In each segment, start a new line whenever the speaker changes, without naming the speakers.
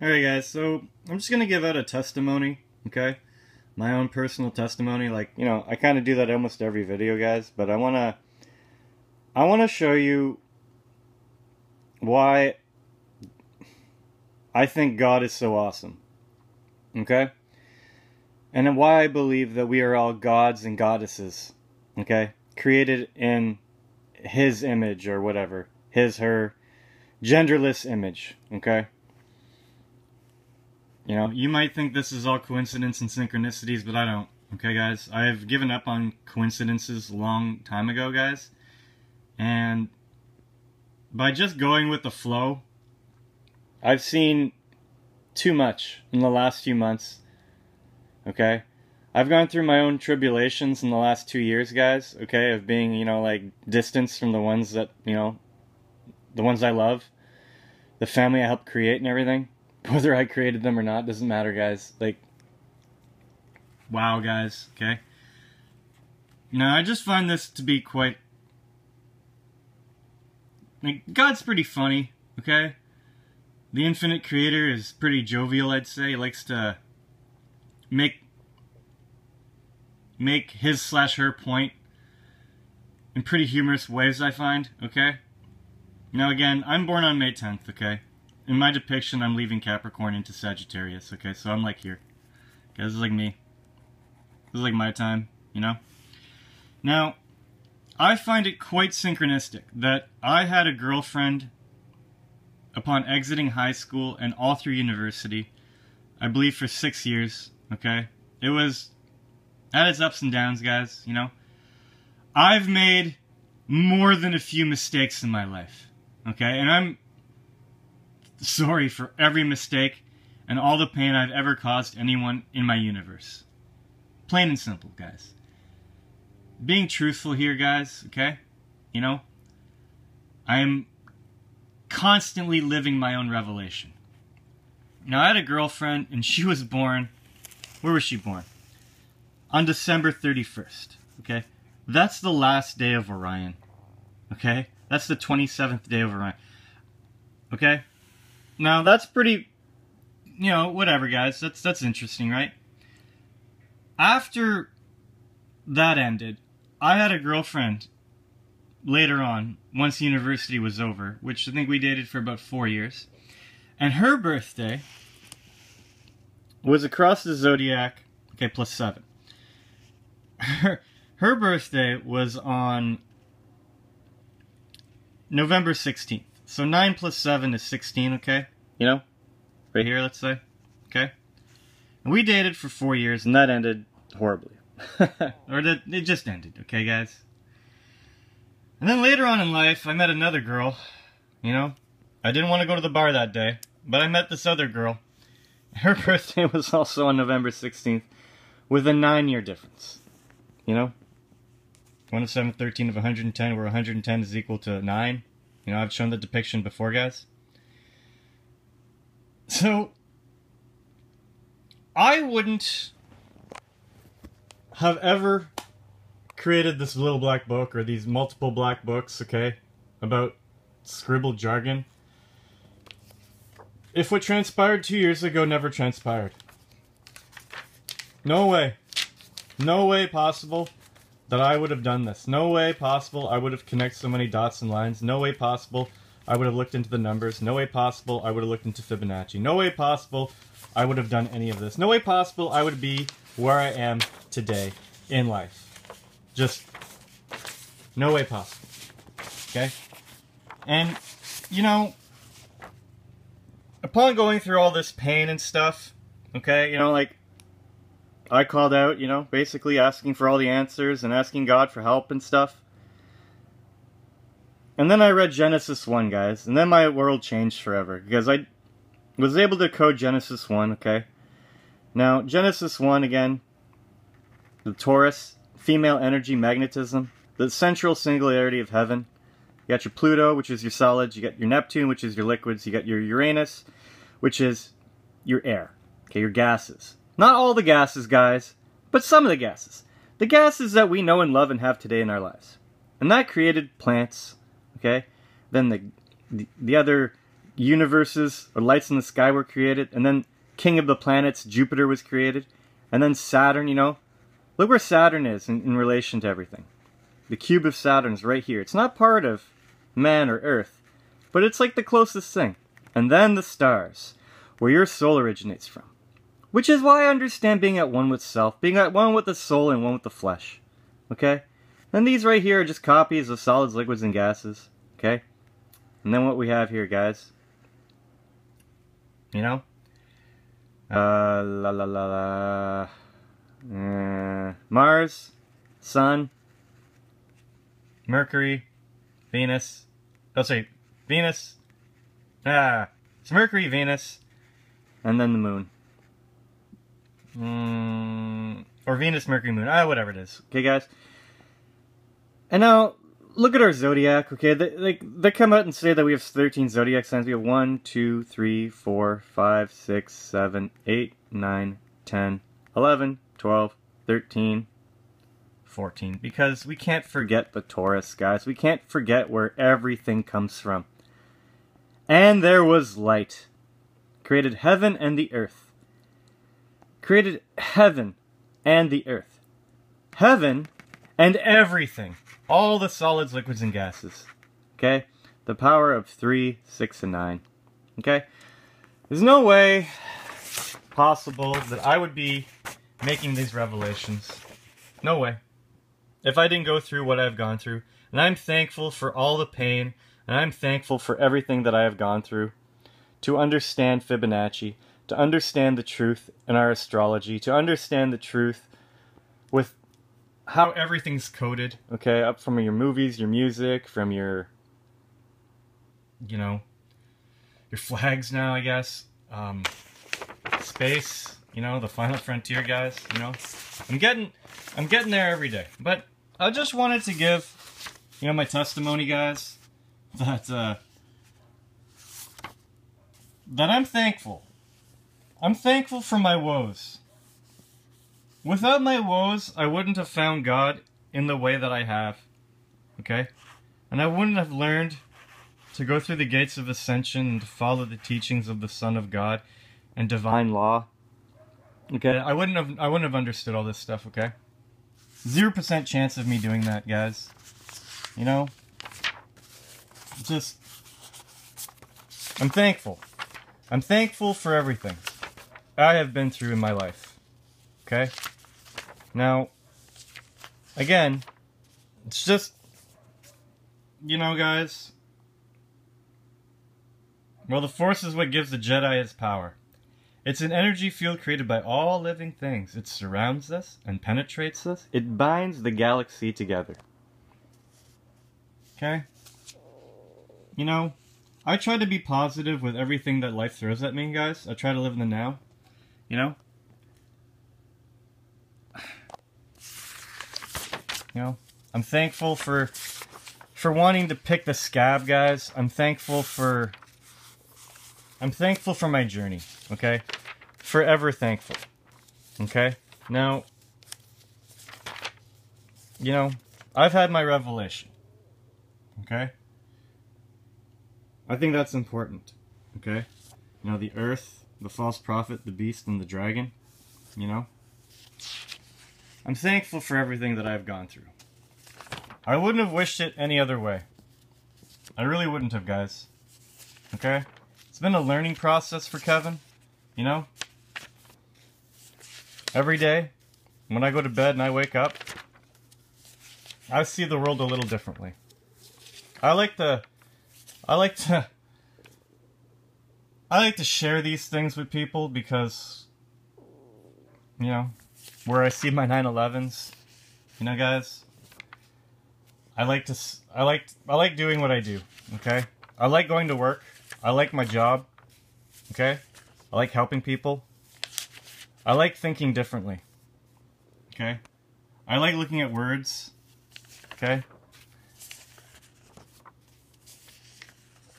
Alright guys, so I'm just gonna give out a testimony, okay? My own personal testimony. Like, you know, I kinda do that almost every video, guys, but I wanna I wanna show you why I think God is so awesome. Okay? And why I believe that we are all gods and goddesses. Okay? Created in his image or whatever. His, her, genderless image. Okay? You know, you might think this is all coincidence and synchronicities, but I don't. Okay, guys? I have given up on coincidences a long time ago, guys. And by just going with the flow, I've seen too much in the last few months. Okay? I've gone through my own tribulations in the last two years, guys, okay, of being, you know, like distanced from the ones that, you know, the ones I love, the family I helped create and everything. Whether I created them or not doesn't matter, guys. Like, wow, guys, okay? Now, I just find this to be quite. Like, God's pretty funny, okay? The infinite creator is pretty jovial, I'd say. He likes to make make his slash her point in pretty humorous ways, I find, okay? Now again, I'm born on May 10th, okay? In my depiction, I'm leaving Capricorn into Sagittarius, okay? So I'm like here. Okay, this is like me. This is like my time, you know? Now, I find it quite synchronistic that I had a girlfriend upon exiting high school and all through university, I believe for six years, okay? It was, had its ups and downs, guys, you know? I've made more than a few mistakes in my life, okay? And I'm sorry for every mistake and all the pain I've ever caused anyone in my universe. Plain and simple, guys. Being truthful here, guys, okay? You know? I am constantly living my own revelation. Now, I had a girlfriend, and she was born. Where was she born? On December 31st. Okay? That's the last day of Orion. Okay? That's the 27th day of Orion. Okay? Now, that's pretty. You know, whatever, guys. That's, that's interesting, right? After that ended, I had a girlfriend later on, once university was over, which I think we dated for about four years. And her birthday was across the zodiac, okay, plus seven. Her, her birthday was on November 16th. So 9 plus 7 is 16, okay? You know? Right here, let's say. Okay? And we dated for four years, and that ended horribly. or that, it just ended, okay, guys? And then later on in life, I met another girl. You know, I didn't want to go to the bar that day, but I met this other girl. Her birthday was also on November 16th, with a nine year difference. You know? 1 of 7, 13 of 110, where 110 is equal to 9. You know, I've shown the depiction before, guys. So, I wouldn't have ever created this little black book or these multiple black books, okay, about scribbled jargon. If what transpired two years ago never transpired. No way. No way possible that I would have done this. No way possible I would have connected so many dots and lines. No way possible I would have looked into the numbers. No way possible I would have looked into Fibonacci. No way possible I would have done any of this. No way possible I would be where I am today in life. Just no way possible. Okay? And, you know, upon going through all this pain and stuff, okay, you know, like, I called out, you know, basically asking for all the answers and asking God for help and stuff. And then I read Genesis 1, guys, and then my world changed forever because I was able to code Genesis 1, okay? Now, Genesis 1, again, the Taurus, female energy magnetism, the central singularity of heaven. You got your Pluto, which is your solids. You got your Neptune, which is your liquids. You got your Uranus, which is your air. Okay, your gases. Not all the gases, guys, but some of the gases. The gases that we know and love and have today in our lives. And that created plants, okay? Then the, the, the other universes or lights in the sky were created, and then king of the planets, Jupiter, was created, and then Saturn, you know. Look where Saturn is in, in relation to everything. The cube of Saturn is right here. It's not part of man or Earth, but it's like the closest thing. And then the stars, where your soul originates from. Which is why I understand being at one with self, being at one with the soul and one with the flesh. Okay? And these right here are just copies of solids, liquids, and gases. Okay? And then what we have here, guys. You know? Uh, la la la la. Uh, Mars, Sun, Mercury, Venus. Oh, sorry, Venus. Ah, it's Mercury, Venus, and then the Moon. Mm, or Venus, Mercury, Moon. Ah, whatever it is. Okay, guys. And now, look at our zodiac. Okay, they, they, they come out and say that we have 13 zodiac signs. We have 1, 2, 3, 4, 5, 6, 7, 8, 9, 10, 11, 12, 13, 14. Because we can't forget the Taurus, guys. We can't forget where everything comes from. And there was light. Created heaven and the earth created heaven and the earth. Heaven and everything. All the solids, liquids, and gases. Okay? The power of 3, 6, and 9. Okay? There's no way possible that I would be making these revelations. No way. If I didn't go through what I've gone through. And I'm thankful for all the pain, and I'm thankful for everything that I have gone through to understand Fibonacci, to understand the truth in our astrology, to understand the truth with how everything's coded, okay, up from your movies, your music, from your, you know, your flags now, I guess, um, space, you know, the final frontier, guys, you know, I'm getting, I'm getting there every day, but I just wanted to give, you know, my testimony, guys, that, uh, that I'm thankful I'm thankful for my woes. Without my woes, I wouldn't have found God in the way that I have. Okay? And I wouldn't have learned to go through the gates of ascension and to follow the teachings of the Son of God and divine law. Okay? I wouldn't have I wouldn't have understood all this stuff, okay? Zero percent chance of me doing that, guys. You know? Just I'm thankful. I'm thankful for everything. I have been through in my life. Okay? Now, again, it's just, you know, guys, well, the Force is what gives the Jedi its power. It's an energy field created by all living things. It surrounds us and penetrates us. It binds the galaxy together. Okay? You know, I try to be positive with everything that life throws at me, guys. I try to live in the now. You know? You know, I'm thankful for for wanting to pick the scab, guys. I'm thankful for I'm thankful for my journey, okay? Forever thankful. Okay? Now you know, I've had my revelation. Okay? I think that's important. Okay? You know, the earth the false prophet, the beast, and the dragon. You know? I'm thankful for everything that I've gone through. I wouldn't have wished it any other way. I really wouldn't have, guys. Okay? It's been a learning process for Kevin. You know? Every day, when I go to bed and I wake up, I see the world a little differently. I like to... I like to I like to share these things with people because, you know, where I see my 911s, you know, guys, I like to, I like, I like doing what I do, okay? I like going to work. I like my job, okay? I like helping people. I like thinking differently, okay? I like looking at words, okay?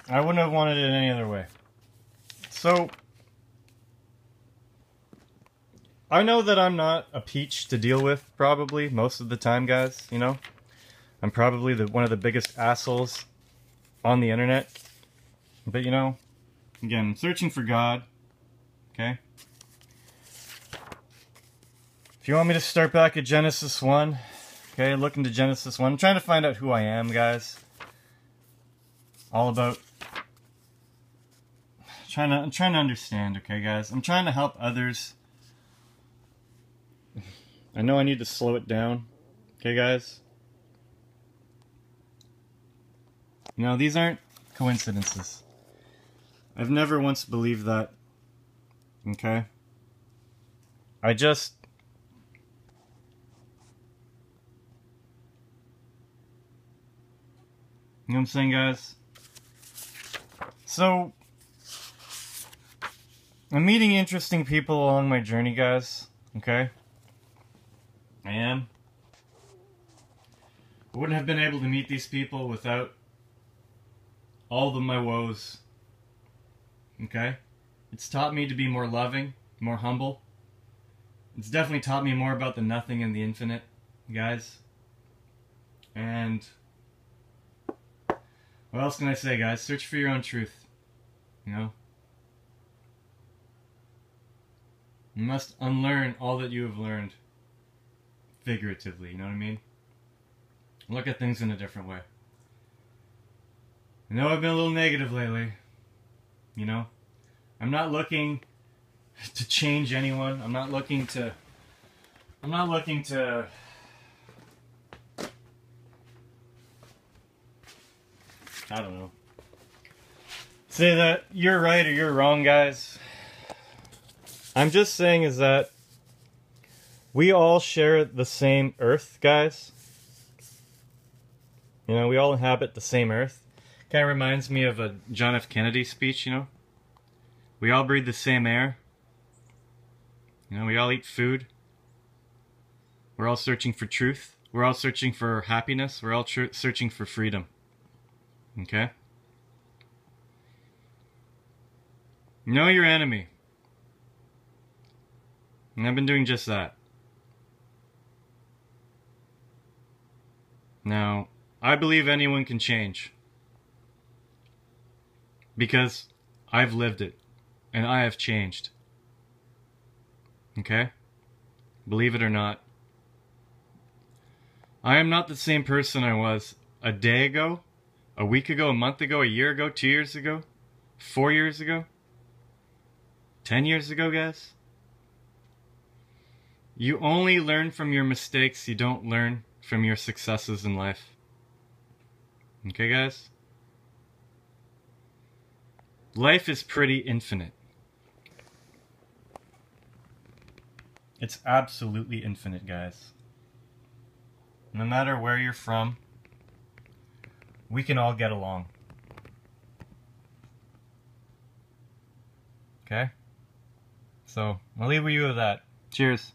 I wouldn't have wanted it any other way. So, I know that I'm not a peach to deal with, probably, most of the time, guys, you know? I'm probably the one of the biggest assholes on the internet. But, you know, again, searching for God. Okay? If you want me to start back at Genesis 1, okay, look into Genesis 1. I'm trying to find out who I am, guys. All about trying to I'm trying to understand, okay, guys. I'm trying to help others. I know I need to slow it down. Okay, guys? You know, these aren't coincidences. I've never once believed that. Okay? I just. You know what I'm saying, guys? So. I'm meeting interesting people along my journey, guys. Okay? I am. I wouldn't have been able to meet these people without all of my woes. Okay? It's taught me to be more loving, more humble. It's definitely taught me more about the nothing and the infinite, guys. And what else can I say, guys? Search for your own truth. You know? You must unlearn all that you have learned. Figuratively, you know what I mean? Look at things in a different way. I know I've been a little negative lately. You know? I'm not looking to change anyone. I'm not looking to. I'm not looking to. I don't know. Say that you're right or you're wrong, guys. I'm just saying is that we all share the same earth, guys. You know, we all inhabit the same earth. Kind of reminds me of a John F. Kennedy speech, you know? We all breathe the same air. You know, we all eat food. We're all searching for truth. We're all searching for happiness. We're all tr- searching for freedom. Okay? Know your enemy. And I've been doing just that. Now, I believe anyone can change. Because I've lived it. And I have changed. Okay? Believe it or not. I am not the same person I was a day ago, a week ago, a month ago, a year ago, two years ago, four years ago, ten years ago, guys. You only learn from your mistakes, you don't learn from your successes in life. Okay, guys? Life is pretty infinite. It's absolutely infinite, guys. No matter where you're from, we can all get along. Okay? So, I'll leave you with that. Cheers.